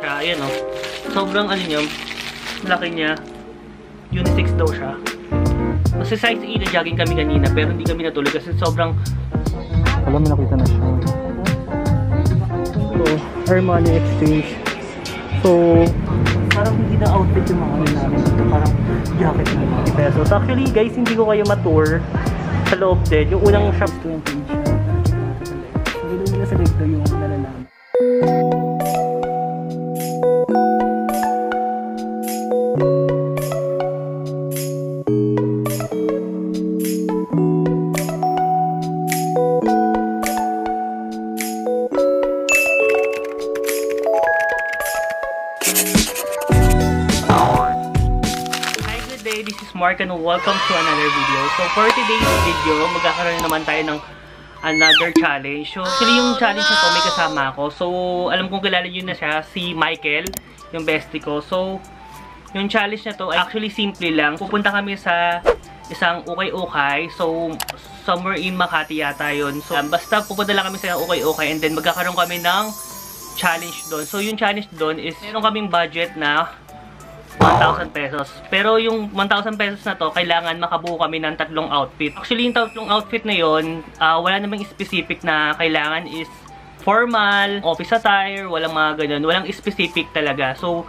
siya. Ayan o. Sobrang ano niya, laki niya. Unisex daw siya. Kasi size 8 na jogging kami kanina pero hindi kami natuloy kasi sobrang Alam mo, nakita na siya. So, Armani Exchange. So, parang hindi na outfit yung mga ano namin dito. Parang jacket na 50 pesos. Actually guys, hindi ko kayo ma-tour sa loob din. Yung unang shop 20 inch. Mark and welcome to another video. So, for today's video, magkakaroon naman tayo ng another challenge. So, actually, yung challenge na to, may kasama ako. So, alam kong kilala nyo na siya, si Michael, yung bestie ko. So, yung challenge na to, ay actually simple lang. Pupunta kami sa isang ukay-ukay. So, somewhere in Makati yata yun. So, um, basta pupunta lang kami sa ukay-ukay and then magkakaroon kami ng challenge doon. So, yung challenge doon is, meron kaming budget na 1,000 pesos. Pero yung 1,000 pesos na to, kailangan makabuo kami ng tatlong outfit. Actually, yung tatlong outfit na yon, ah, wala namang specific na kailangan is formal, office attire, walang mga ganun. Walang specific talaga. So,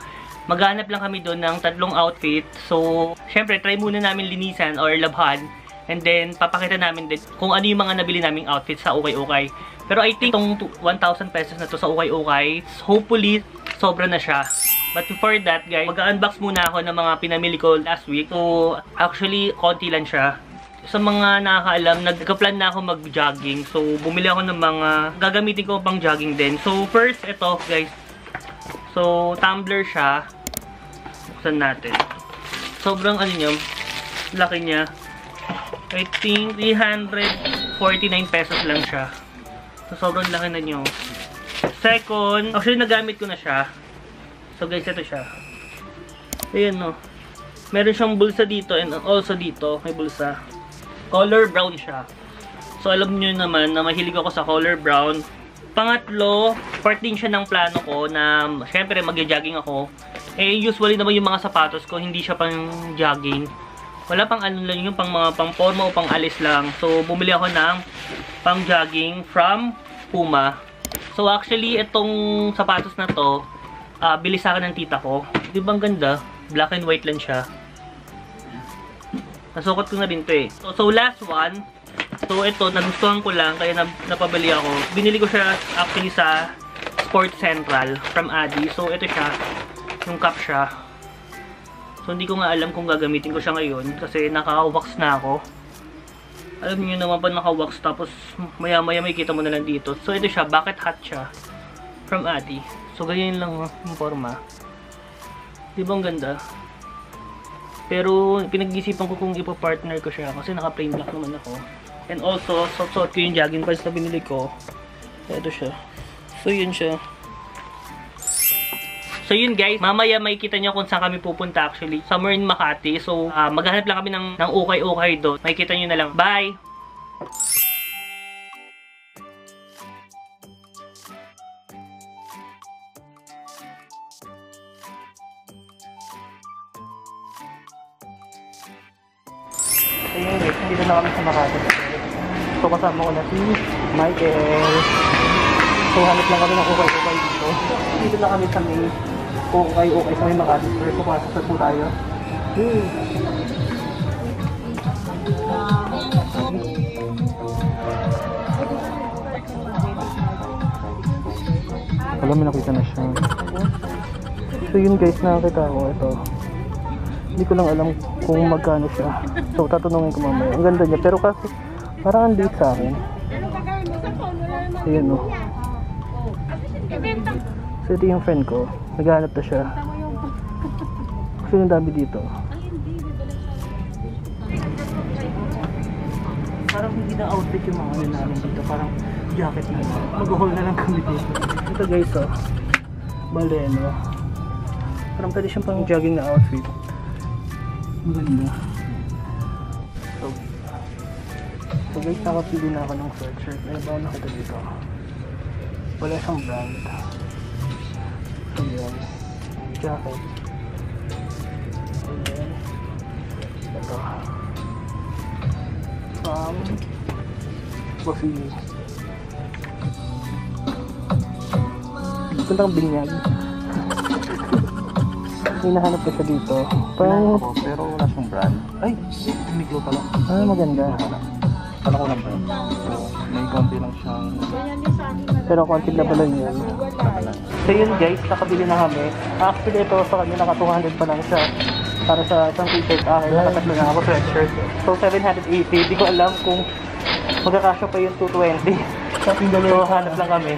maghanap lang kami doon ng tatlong outfit. So, syempre, try muna namin linisan or labhan. And then, papakita namin din kung ano yung mga nabili naming outfit sa Okay-Okay. Pero I think itong 1,000 pesos na to sa Okay-Okay, hopefully, sobra na siya. But before that, guys, mag-unbox muna ako ng mga pinamili ko last week. So, actually, konti lang siya. Sa mga nakakaalam, nagka-plan na ako mag-jogging. So, bumili ako ng mga gagamitin ko pang jogging din. So, first, ito, guys. So, tumbler siya. Buksan natin. Sobrang ano niya, laki niya. I think 349 pesos lang siya. So, sobrang laki na niyo. Second, actually nagamit ko na siya. So guys, ito siya. Ayan no. Meron siyang bulsa dito and also dito, may bulsa. Color brown siya. So alam niyo naman na mahilig ako sa color brown. Pangatlo, part din siya ng plano ko na syempre magja-jogging ako. Eh usually naman yung mga sapatos ko hindi siya pang jogging. Wala pang ano lang yung pang mga pang forma o pang alis lang. So bumili ako ng pang jogging from Puma. So actually itong sapatos na to ah bili sa akin ng tita ko. Di ba ang ganda? Black and white lang siya. Nasukot ko na rin to eh. So, so last one. So ito, nagustuhan ko lang kaya na, napabili ako. Binili ko siya actually sa Sports Central from Adi. So ito siya. Yung cup siya. So hindi ko nga alam kung gagamitin ko siya ngayon kasi naka-wax na ako. Alam niyo naman pa naka-wax tapos maya maya may kita mo na lang dito. So ito siya, bucket hat siya from Adi. So, ganyan lang oh, yung forma. Di ba ang ganda? Pero, pinag-isipan ko kung ipa-partner ko siya kasi naka-plain black naman ako. And also, suot ko yung jogging pants na binili ko. Ito siya. So, yun siya. So, yun guys. Mamaya may kita nyo kung saan kami pupunta actually. Somewhere in Makati. So, uh, maghanap lang kami ng, ng ukay-ukay doon. May kita nyo na lang. Bye! Nandito na kami sa Makati. So kasama ko na si Michael. So hanap lang kami ng ukay-ukay dito. Dito na kami sa may ukay-ukay sa may Makati. Pero pumasok na po tayo. Hmm. Alam mo, nakita na siya. So yun guys, nakakita ko ito. Hindi ko lang alam kung magkano siya. So tatanungin ko mamaya. Ang ganda niya. Pero kasi parang ang liit sa akin. Ayan o. So ito yung friend ko. Naghahanap na siya. Kasi yung dami dito. Parang hindi na outfit yung mga ano namin dito. Parang jacket na lang. Mag-haul na lang kami dito. Ito guys oh. Baleno. Parang pwede siyang pang jogging na outfit. Ang ganda. So, so guys, nakapili na ako ng sweatshirt. Ano ba nakita dito? Wala siyang brand. Ayan. Jacket. And then, ito. Um, Bossini. Punta kang binyag. Hinahanap ko siya dito. Parang, Ako, pero wala siyang brand. Ay, Uniqlo pala. ah, maganda. Kala ko lang brand. So, may konti lang siyang Pero konti na pala yun. So yun guys, nakabili na kami. Actually ito sa kanya naka 200 pa lang siya. Para sa isang t-shirt akin, nakatatlo na ako sweatshirt. So 780, di ko alam kung magkakasya pa yung 220. So hanap lang kami.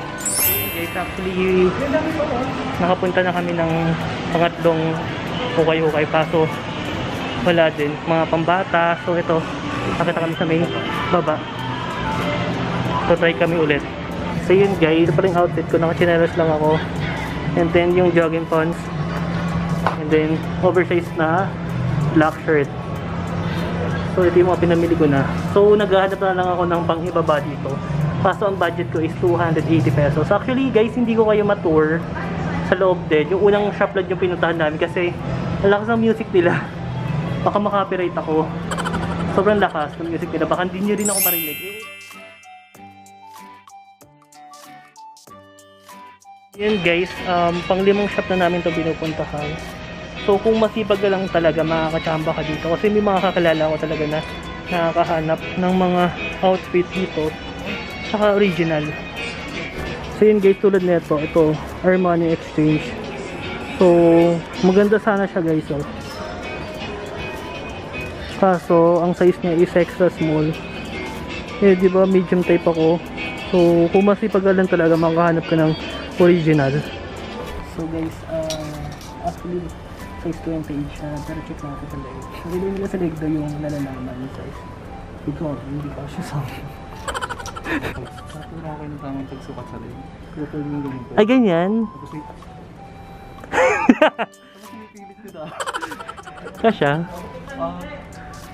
Guys, actually nakapunta na kami ng pangatlong hukay-hukay. Paso wala din. Mga pambata. So ito nakita kami sa may baba. So try kami ulit. So yun guys. Ito pa rin outfit ko. Nakachinelas lang ako. And then yung jogging pants. And then oversized na black shirt. So ito yung mga pinamili ko na. So naghahanap na lang ako ng pang ibaba dito kaso ang budget ko is 280 pesos actually guys hindi ko kayo matour sa loob din yung unang shop lang yung pinuntahan namin kasi ang lakas ng music nila baka makapiright ako sobrang lakas ng music nila baka hindi nyo rin ako marinig Yun guys, um, panglimang shop na namin to pinupuntahan. So kung masipag ka lang talaga, makakachamba ka dito. Kasi may mga kakilala ko talaga na nakakahanap ng mga outfit dito. Tsaka original. So yun guys, tulad nito, ito, Armani Exchange. So, maganda sana siya guys. Oh. Kaso, ang size niya is extra small. Eh, di ba medium type ako. So, kung masipag ka lang talaga, makahanap ka ng original. So guys, uh, actually size 28 siya, pero check natin sa leg. Nabili nila sa leg daw yung nalalaman size. Ito, hindi ka siya sa akin. Sabi na ako yung tamang pagsukat sa yung ganito. Ay, ganyan? Tapos may... Tapos ko daw. Kasha? Ah,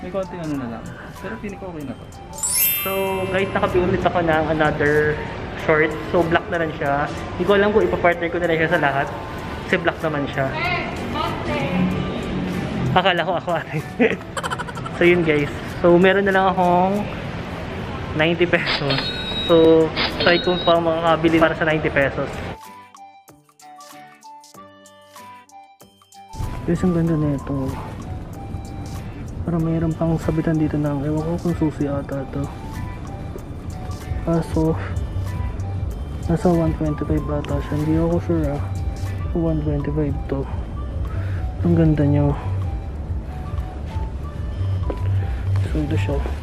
may konti ano na lang. Pero feeling ko okay na to. So, guys, nakabi ulit ako ng another short. So, black na lang siya. Hindi ko alam kung ipapartner ko na lang siya sa lahat. Kasi black naman siya. Akala ko ako ate. so, yun guys. So, meron na lang akong 90 pesos. So, try ko pa makakabili para sa 90 pesos. Guys, ang ganda na ito. Parang mayroon pang sabitan dito ng ewan ko kung susi ata to. Kaso, nasa 125 bata siya. Hindi ako sure ah. Kung 125 to. Ang ganda niya. So, ito siya.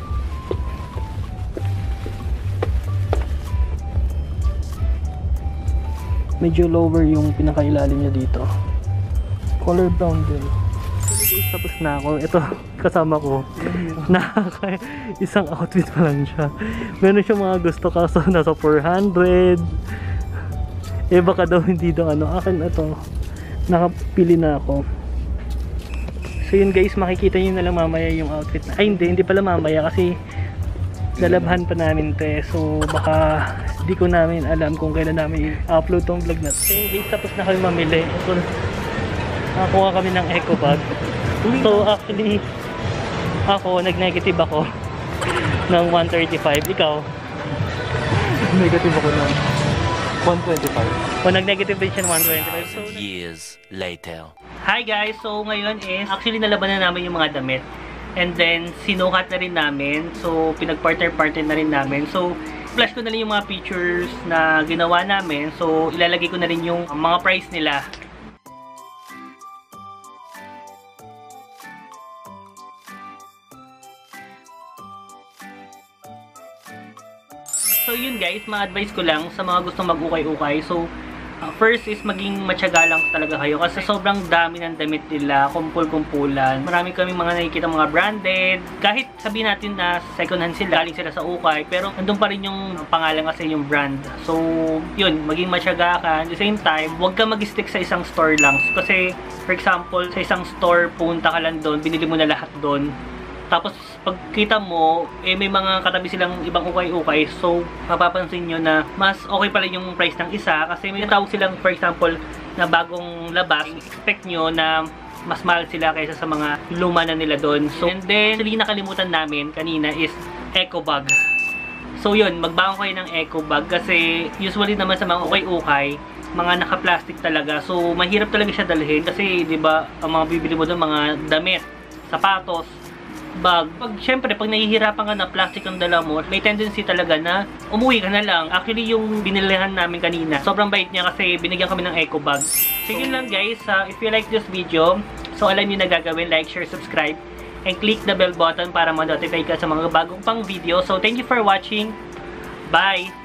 Medyo lower yung pinakailalim niya dito. Color brown din. Tapos na ako. Ito, kasama ko. Nakaka isang outfit pa lang siya. Meron siya mga gusto kaso nasa 400. Eh baka daw hindi daw ano. Akin ito. Nakapili na ako. So yun guys, makikita nyo na lang mamaya yung outfit na. Ay hindi, hindi pala mamaya kasi lalabhan pa namin te. So baka di ko namin alam kung kailan namin i-upload tong vlog na. So yun guys, tapos na kami mamili. Ito, nakakuha kami ng eco bag. So actually, ako, nag-negative ako ng 135. Ikaw? Negative ako na 125. O nag-negative din siya ng 125. So, Years later. Hi guys! So ngayon is, actually nalaban na namin yung mga damit. And then, sinukat na rin namin. So, pinag-partner-partner na rin namin. So, flash ko na rin yung mga pictures na ginawa namin. So, ilalagay ko na rin yung mga price nila. So yun guys, ma-advise ko lang sa mga gustong mag-ukay-ukay. So first is maging matyaga lang talaga kayo kasi sobrang dami ng damit nila, kumpul-kumpulan. Marami kami mga nakikita mga branded. Kahit sabihin natin na second hand sila, galing sila sa ukay, pero andun pa rin yung pangalan kasi yung brand. So yun, maging matyaga ka. At the same time, huwag ka mag-stick sa isang store lang. Kasi for example, sa isang store, punta ka lang doon, binili mo na lahat doon. Tapos, pagkita mo, eh, may mga katabi silang ibang ukay-ukay. So, mapapansin nyo na mas okay pala yung price ng isa. Kasi may tawag silang, for example, na bagong labas, expect nyo na mas mahal sila kaysa sa mga luma na nila doon. So, and then, actually nakalimutan namin kanina is eco bag. So yun, magbaon kayo ng eco bag kasi usually naman sa mga ukay-ukay, mga naka-plastic talaga. So mahirap talaga siya dalhin kasi 'di ba, ang mga bibili mo doon mga damit, sapatos, bag. Pag syempre pag nahihirapan ka na plastic ang dala mo, may tendency talaga na umuwi ka na lang. Actually yung binilihan namin kanina, sobrang bait niya kasi binigyan kami ng eco bag. So yun lang guys, uh, if you like this video, so alam niyo na gagawin, like, share, subscribe and click the bell button para ma-notify ka sa mga bagong pang video. So, thank you for watching. Bye!